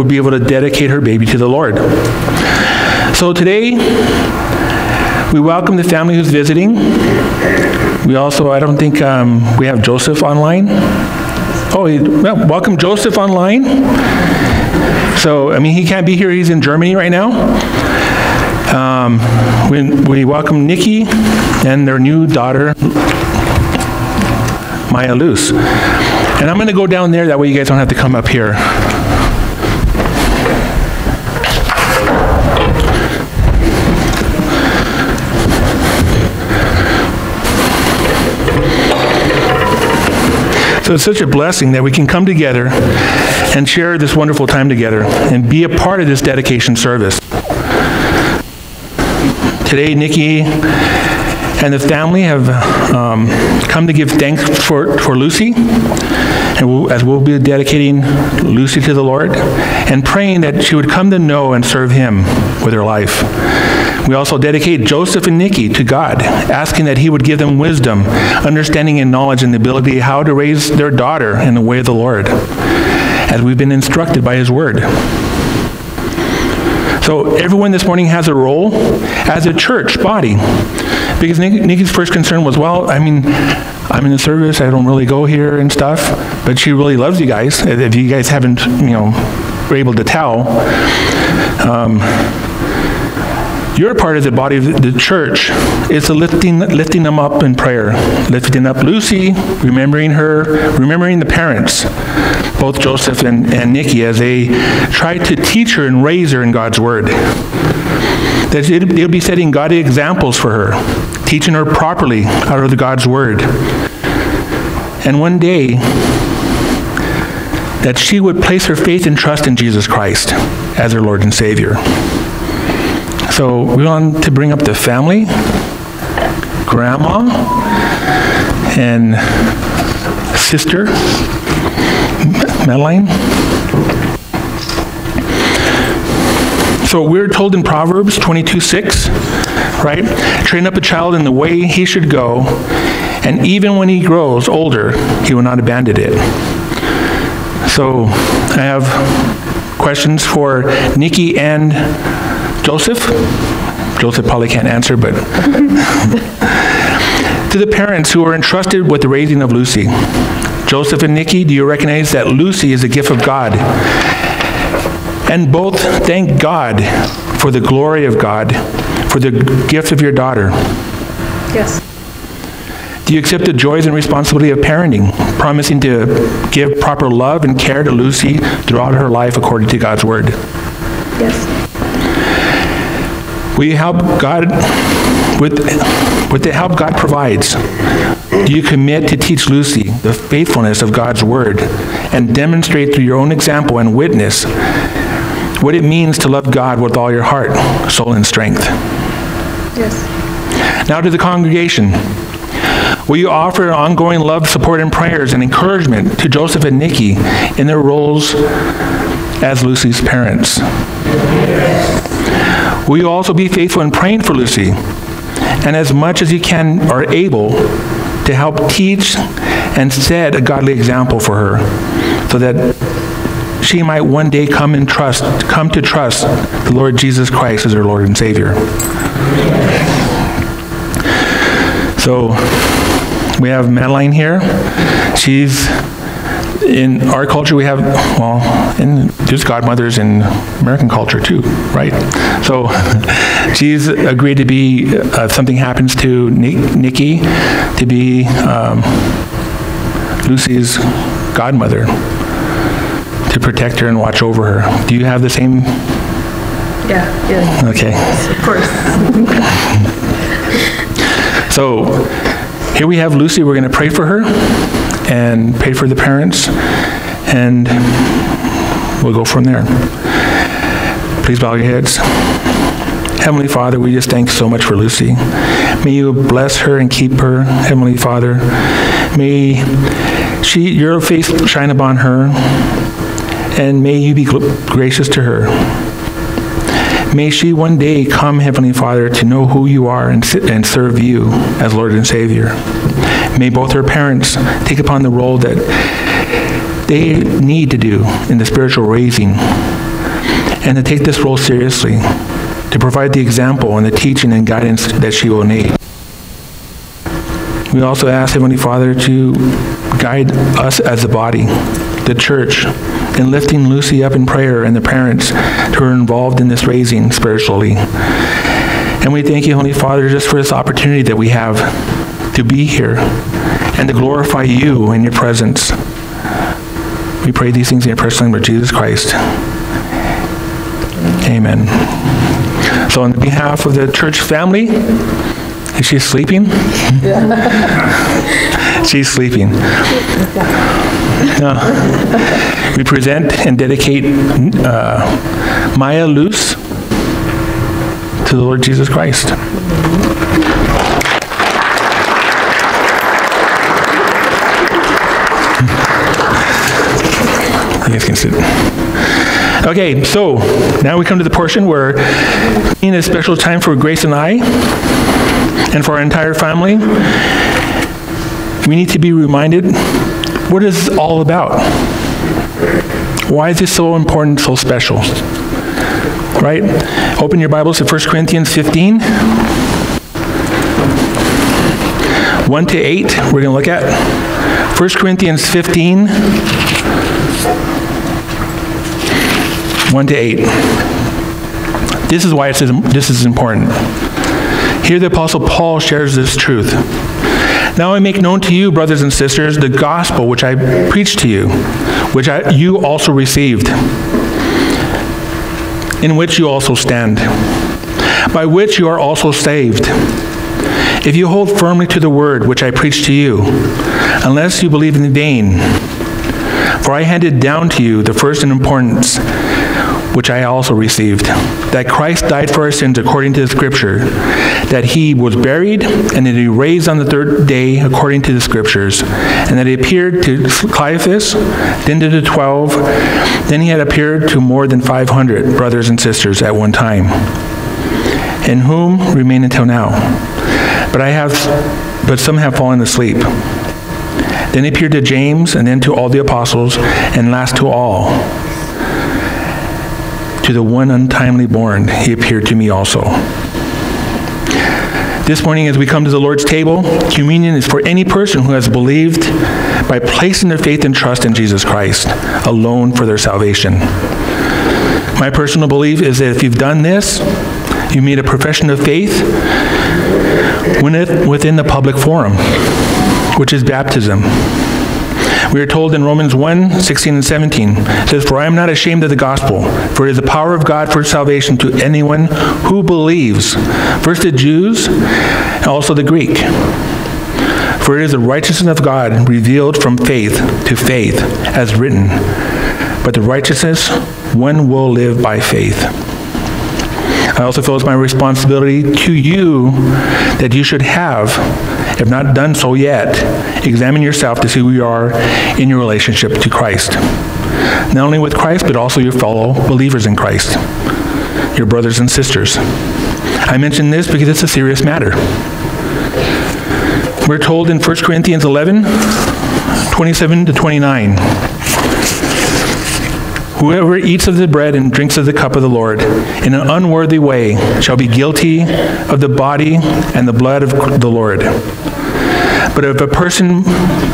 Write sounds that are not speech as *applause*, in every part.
would be able to dedicate her baby to the Lord. So today, we welcome the family who's visiting. We also, I don't think um, we have Joseph online. Oh, well, welcome Joseph online. So, I mean, he can't be here, he's in Germany right now. Um, we, we welcome Nikki and their new daughter, Maya Luce. And I'm going to go down there, that way you guys don't have to come up here. So it's such a blessing that we can come together and share this wonderful time together and be a part of this dedication service. Today, Nikki and the family have um, come to give thanks for, for Lucy, and we'll, as we'll be dedicating Lucy to the Lord and praying that she would come to know and serve Him with her life. We also dedicate Joseph and Nikki to God, asking that He would give them wisdom, understanding, and knowledge, and the ability how to raise their daughter in the way of the Lord, as we've been instructed by His Word. So everyone this morning has a role as a church body. Because Nikki's first concern was, well, I mean, I'm in the service, I don't really go here and stuff, but she really loves you guys. If you guys haven't, you know, were able to tell, um, your part of the body of the church is the lifting, lifting them up in prayer, lifting up Lucy, remembering her, remembering the parents, both Joseph and, and Nikki, as they try to teach her and raise her in God's Word. That they'll be setting godly examples for her, teaching her properly out of the God's Word. And one day, that she would place her faith and trust in Jesus Christ as her Lord and Savior. So we want to bring up the family, grandma, and sister, Madeline. So we're told in Proverbs 22 6, right? Train up a child in the way he should go, and even when he grows older, he will not abandon it. So I have questions for Nikki and Joseph. Joseph probably can't answer, but. *laughs* to the parents who are entrusted with the raising of Lucy, Joseph and Nikki, do you recognize that Lucy is a gift of God? And both thank God for the glory of God, for the gift of your daughter. Yes. Do you accept the joys and responsibility of parenting, promising to give proper love and care to Lucy throughout her life according to God's word? Yes. Will you help God with, with the help God provides? Do you commit to teach Lucy the faithfulness of God's word and demonstrate through your own example and witness what it means to love God with all your heart, soul, and strength. Yes. Now to the congregation. Will you offer ongoing love, support, and prayers and encouragement to Joseph and Nikki in their roles as Lucy's parents? Will you also be faithful in praying for Lucy and as much as you can are able to help teach and set a godly example for her so that she might one day come and trust, come to trust the Lord Jesus Christ as her Lord and Savior. So we have Madeline here. She's in our culture we have well in there's godmothers in american culture too right so *laughs* she's agreed to be uh, if something happens to Nick, nikki to be um, lucy's godmother to protect her and watch over her. Do you have the same? Yeah, yeah. Okay. Yes, of course. *laughs* so here we have Lucy. We're going to pray for her and pay for the parents, and we'll go from there. Please bow your heads. Heavenly Father, we just thank so much for Lucy. May you bless her and keep her, Heavenly Father. May she, your face shine upon her and may you be gracious to her. May she one day come, Heavenly Father, to know who you are and, sit and serve you as Lord and Savior. May both her parents take upon the role that they need to do in the spiritual raising and to take this role seriously, to provide the example and the teaching and guidance that she will need. We also ask Heavenly Father to guide us as a body, the church, in lifting Lucy up in prayer and the parents who are involved in this raising spiritually. And we thank you, Holy Father, just for this opportunity that we have to be here and to glorify you in your presence. We pray these things in your personal name of Jesus Christ. Amen. So on behalf of the church family, is she sleeping? *laughs* She's sleeping. Uh, we present and dedicate uh, Maya Luce to the Lord Jesus Christ. You guys can sit. Okay, so now we come to the portion where in a special time for Grace and I, and for our entire family, we need to be reminded what is this all about? Why is this so important, so special? Right? Open your Bibles to 1 Corinthians 15. 1 to 8, we're going to look at. 1 Corinthians 15, 1 to 8. This is why it says this is important. Here the Apostle Paul shares this truth. Now I make known to you, brothers and sisters, the gospel which I preached to you, which I, you also received, in which you also stand, by which you are also saved. If you hold firmly to the word which I preached to you, unless you believe in vain, for I handed down to you the first in importance which I also received, that Christ died for our sins according to the Scripture, that he was buried, and that he raised on the third day according to the Scriptures, and that he appeared to Cephas, then to the twelve, then he had appeared to more than 500 brothers and sisters at one time, in whom remain until now. But I have, but some have fallen asleep. Then he appeared to James, and then to all the apostles, and last to all to the one untimely born, he appeared to me also. This morning, as we come to the Lord's table, communion is for any person who has believed by placing their faith and trust in Jesus Christ alone for their salvation. My personal belief is that if you've done this, you made a profession of faith within the public forum, which is baptism. We are told in Romans 1 16 and 17, it says, For I am not ashamed of the gospel, for it is the power of God for salvation to anyone who believes, first the Jews, and also the Greek. For it is the righteousness of God revealed from faith to faith, as written. But the righteousness, one will live by faith. I also feel it's my responsibility to you that you should have, if not done so yet, examine yourself to see who you are in your relationship to Christ. Not only with Christ, but also your fellow believers in Christ, your brothers and sisters. I mention this because it's a serious matter. We're told in 1 Corinthians 11, 27 to 29. Whoever eats of the bread and drinks of the cup of the Lord in an unworthy way shall be guilty of the body and the blood of the Lord. But if a person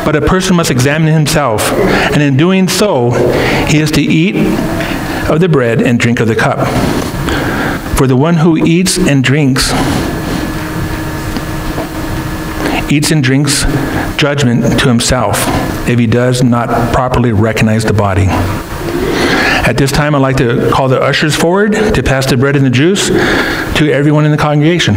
but a person must examine himself, and in doing so he is to eat of the bread and drink of the cup. For the one who eats and drinks eats and drinks judgment to himself if he does not properly recognize the body. At this time, I'd like to call the ushers forward to pass the bread and the juice to everyone in the congregation.